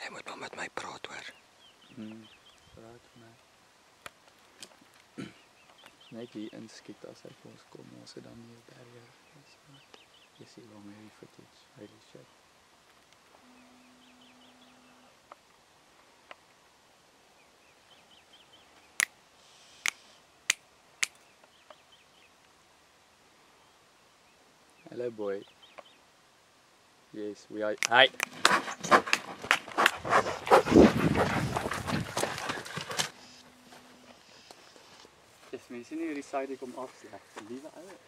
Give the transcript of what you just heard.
Jy moet maar met my praat hoor. Mm. Praat my. Net hier inskiet as hy vir ons kom, ons het dan 'n barrier. Jy sien hoe my footage, holy shit. Hello boy. Yes, we are. Hi. Dus we die site ik om af te leggen. Lieve uit.